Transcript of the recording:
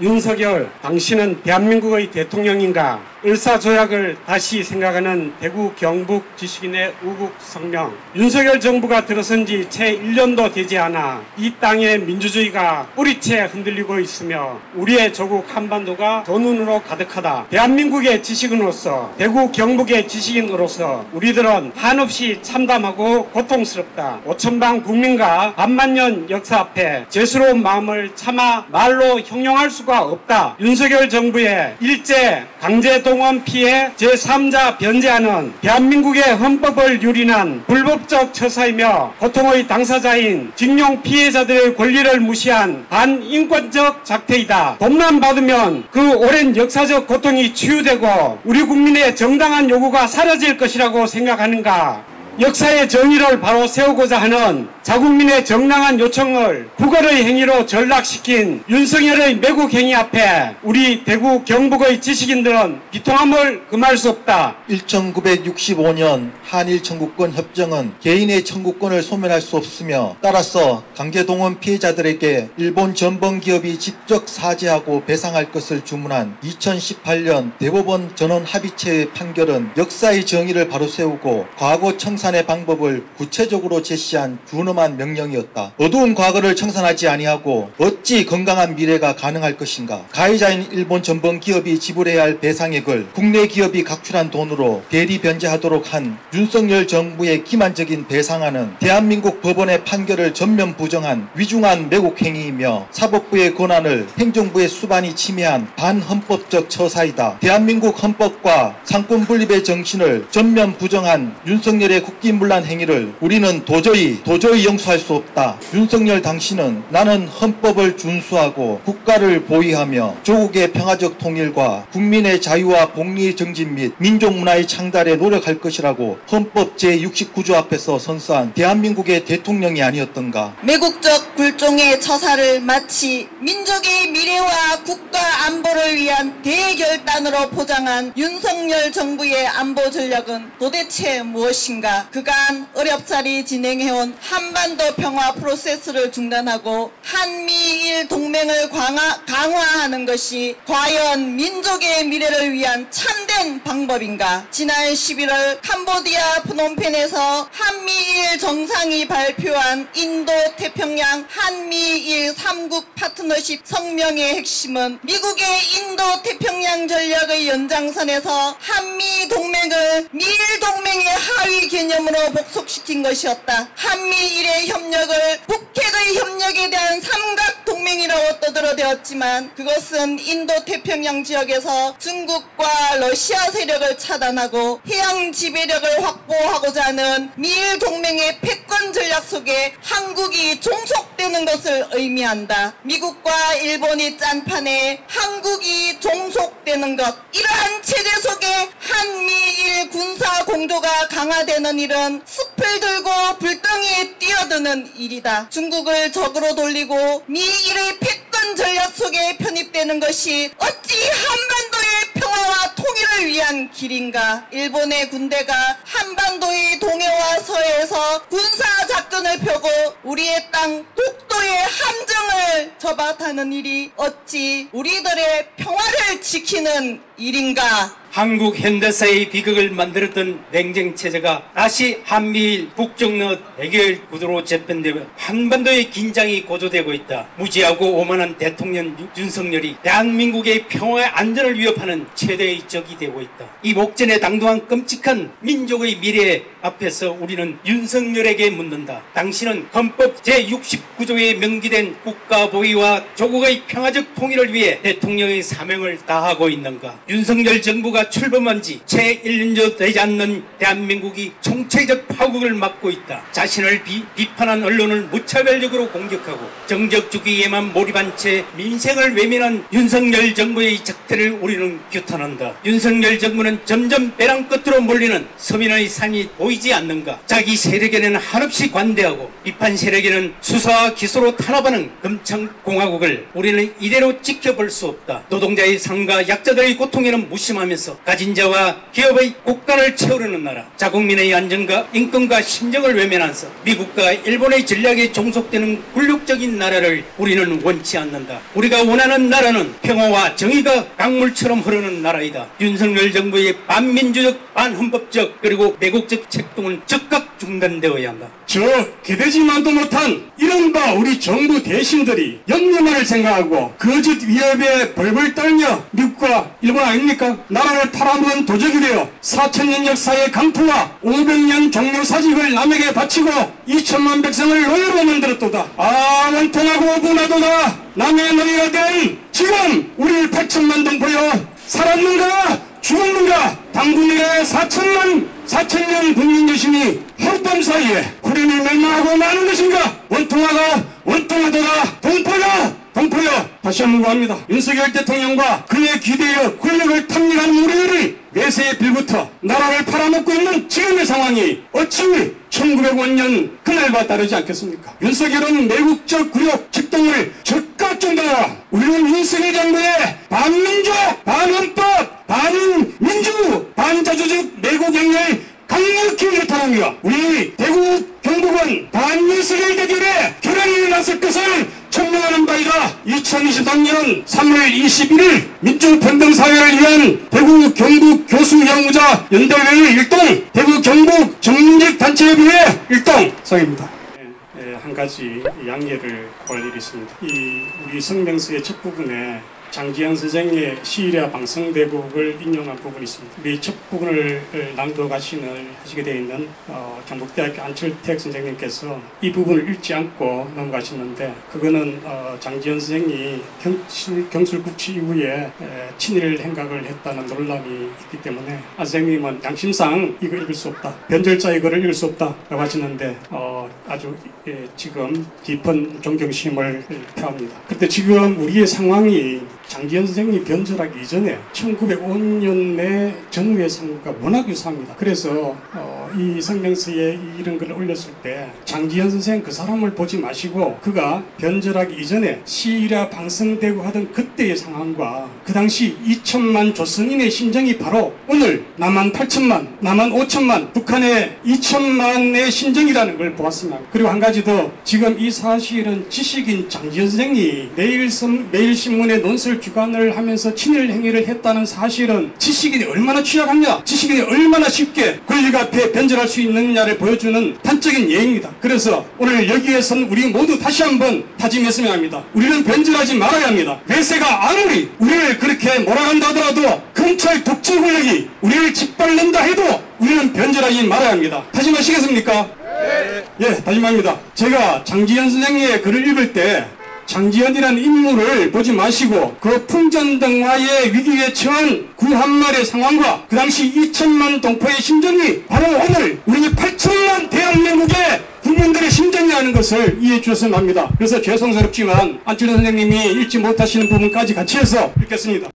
윤석열, 당신은 대한민국의 대통령인가? 을사조약을 다시 생각하는 대구 경북 지식인의 우국 성명. 윤석열 정부가 들어선 지 채 1년도 되지 않아 이 땅의 민주주의가 뿌리채 흔들리고 있으며 우리의 조국 한반도가 전운으로 가득하다. 대한민국의 지식인으로서 대구 경북의 지식인으로서 우리들은 한없이 참담하고 고통스럽다. 5천방 국민과 반만년 역사 앞에 죄스러운 마음을 차마 말로 형용할 수가 없다. 윤석열 정부의 일제 강제 동원 피해 제3자 변제하는 대한민국의 헌법을 유린한 불법적 처사이며 고통의 당사자인 징용 피해자들의 권리를 무시한 반인권적 작태이다. 돈만 받으면 그 오랜 역사적 고통이 치유되고 우리 국민의 정당한 요구가 사라질 것이라고 생각하는가? 역사의 정의를 바로 세우고자 하는 자국민의 정당한 요청을 국어의 행위로 전락시킨 윤석열의 매국 행위 앞에 우리 대구 경북의 지식인들은 비통함을 금할 수 없다. 1965년 한일 청구권 협정은 개인의 청구권을 소멸할 수 없으며 따라서 강제동원 피해자들에게 일본 전범 기업이 직접 사죄하고 배상할 것을 주문한 2018년 대법원 전원 합의체의 판결은 역사의 정의를 바로 세우고 과거 청산의 방법을 구체적으로 제시한 준엄 한 명령이었다. 어두운 과거를 청산하지 아니하고 어찌 건강한 미래가 가능할 것인가? 가해자인 일본 전범 기업이 지불해야 할 배상액을 국내 기업이 각출한 돈으로 대리 변제하도록 한 윤석열 정부의 기만적인 배상안은 대한민국 법원의 판결을 전면 부정한 위중한 매국 행위이며 사법부의 권한을 행정부의 수반이 침해한 반헌법적 처사이다. 대한민국 헌법과 상권 분립의 정신을 전면 부정한 윤석열의 국기문란 행위를 우리는 도저히 도저히 용서할 수 없다. 윤석열 당신은 나는 헌법을 준수하고 국가를 보위하며 조국의 평화적 통일과 국민의 자유와 복리 정진 및 민족 문화의 창달에 노력할 것이라고 헌법 제69조 앞에서 선서한 대한민국의 대통령이 아니었던가. 매국적 굴종의 처사를 마치 민족의 미래와 국가 안보를 위한 대결단으로 포장한 윤석열 정부의 안보 전략은 도대체 무엇인가? 그간 어렵사리 진행해온 한 반도 평화 프로세스를 중단하고 한미일 동맹을 강화, 강화하는 것이 과연 민족의 미래를 위한 참된 방법인가? 지난 11월 캄보디아 프놈펜에서 한미일 정상이 발표한 인도 태평양 한미일 3국 파트너십 성명의 핵심은 미국의 인도 태평양 전략의 연장선에서 한미 동맹을 미일 동맹의 하위 개념으로 복속시킨 것이었다. 한미일의 협력을 북핵의 협력에 대한 삼각 동맹이라고 떠들어대었지만 그것은 인도 태평양 지역에서 중국과 러시아 세력을 차단하고 해양 지배력을 확보하고자 하는 미일 동맹의 패권 전략 속에 한국이 종속되는 것을 의미한다. 미국과 일본이 짠판에 한국이 종속되는 것 이러한 체제 속에 한미일 군사 공 조가 강화되는 일은 숲을 들고 불덩이에 뛰어드는 일이다. 중국을 적으로 돌리고 미일의 패권 전략 속에 편입되는 것이 어찌 한반도의 평화와 통일을 위한 길인가? 일본의 군대가 한반도의 동해와 서해에서 군사 작전을 펴고 우리의 땅 독 도의 함정을 접앗하는 일이 어찌 우리들의 평화를 지키는 일인가? 한국 현대사의 비극을 만들었던 냉정 체제가 다시 한미일 북정너 대결 구도로 재편되며 한반도의 긴장이 고조되고 있다. 무지하고 오만한 대통령 윤석열이 대한민국의 평화와 안전을 위협하는 최대의 적이 되고 있다. 이 목전에 당도한 끔찍한 민족의 미래 앞에서 우리는 윤석열에게 묻는다. 당신은 헌법 제69조 에 명기된 국가 보위와 조국의 평화적 통일을 위해 대통령의 사명을 다하고 있는가? 윤석열 정부가 출범한 지 채 1년도 되지 않는 대한민국이 총체적 파국을 맞고 있다. 자신을 비, 비판한 언론을 무차별적으로 공격하고 정적 주기에만 몰입한 채 민생을 외면한 윤석열 정부의 적태를 우리는 규탄한다. 윤석열 정부는 점점 배랑 끝으로 몰리는 서민의 삶이 보이지 않는가? 자기 세력에는 한없이 관대하고 비판 세력에는 수사와 기소 로 탄압하는 검찰공화국을 우리는 이대로 지켜볼 수 없다. 노동자의 삶과 약자들의 고통에는 무심하면서 가진 자와 기업의 국간을 채우려는 나라, 자국민의 안전과 인권과 심정을 외면하면서 미국과 일본의 전략에 종속되는 굴욕적인 나라를 우리는 원치 않는다. 우리가 원하는 나라는 평화와 정의가 강물처럼 흐르는 나라이다. 윤석열 정부의 반민주적, 반헌법적 그리고 매국적 책동은 즉각 중단되어야 한다. 저 개되지만도 못한 이른바 우리 정부 대신들이 영리만을 생각하고 거짓 위협에 벌벌 떨며 미국과 일본 아닙니까? 나라를 팔아먹은 도적이 되어 4천년 역사의 강토와 500년 종료 사직을 남에게 바치고 2천만 백성을 노예로 만들었도다. 아 원통하고 분하도다. 남의 노예가 된 지금 우리를 8천만 동포여 살았는가 죽었는가 당군일의 4천만 4천년 국민 여신이 하룻밤 사이에 구름이 멸망하고 마는 것인가? 원통하가 원통하도다 동포야 동포야 다시 한번 구합니다. 윤석열 대통령과 그의 기대어 권력을 탐닉한 우리들을 외세의 빌부터 나라를 팔아먹고 있는 지금의 상황이 어찌 1905년 그날과 다르지 않겠습니까? 윤석열은 매국적 굴욕 집동을 즉각 중단하라. 우리는 윤석열 정부의 반민족, 반헌법, 반민주, 반자주적 매국 행렬 강력히 일탈합니다. 우리 대구 경북은 반윤석열 대결에 결연히 나설 것을 청명하는 바이다. 2023년 3월 21일 민주평등사회를 위한 대구 경북 교수영우자 연대회 일동 대구 경북 정직 단체협의회 일동 성입니다. 한 가지 양해를 구할 일이 있습니다. 이 우리 성명서의 첫 부분에 장지현 선생의 시일야 방성대국을 인용한 부분이 있습니다. 우리 첫 부분을 낭독하시는 하시게 되어 있는 어, 경북대학교 안철택 선생님께서 이 부분을 읽지 않고 넘어가시는데 그거는 어, 장지현 선생이 경술, 경술국치 이후에 에, 친일 행각을 했다는 논란이 있기 때문에 안 선생님은 양심상 이거 읽을 수 없다. 변절자 이거를 읽을 수 없다라고 하시는데 어, 아주 예, 지금 깊은 존경심을 표합니다. 그런데 지금 우리의 상황이 장기현 선생님이 변절하기 이전에 1905년에 전후의 상구가 워낙 유사합니다. 그래서 어, 이 성명서에 이런 걸 올렸을 때 장기현 선생 그 사람을 보지 마시고 그가 변절하기 이전에 시일야 방성되고 하던 그때의 상황과 그 당시 2천만 조선인의 심정이 바로 오늘 남한 8천만, 남한 5천만, 북한의 2천만의 심정이라는 걸 보았습니다. 그리고 한 가지 더 지금 이 사실은 지식인 장지현 선생이 매일, 매일 신문에 논설 주관을 하면서 친일 행위를 했다는 사실은 지식인이 얼마나 취약하냐 지식인이 얼마나 쉽게 권력 앞에 변절할 수 있느냐를 보여주는 단적인 예입니다. 그래서 오늘 여기에선 우리 모두 다시 한번 다짐했으면 합니다. 우리는 변절하지 말아야 합니다. 외세가 아무리 우리를 그렇게 몰아간다 하더라도 검찰 독재 권력이 우리를 짓밟는다 해도 우리는 변절하지 말아야 합니다. 다짐하시겠습니까? 네. 예, 다짐합니다. 제가 장지현 선생의 글을 읽을 때 장지현이라는 인물을 보지 마시고 그 풍전등화의 위기에 처한 구한말의 상황과 그 당시 2천만 동포의 심정이 바로 오늘 우리 8천만 대한민국의 국민들의 심정이라는 것을 이해해 주셨으면 합니다. 그래서 죄송스럽지만 안철현 선생님이 읽지 못하시는 부분까지 같이 해서 읽겠습니다.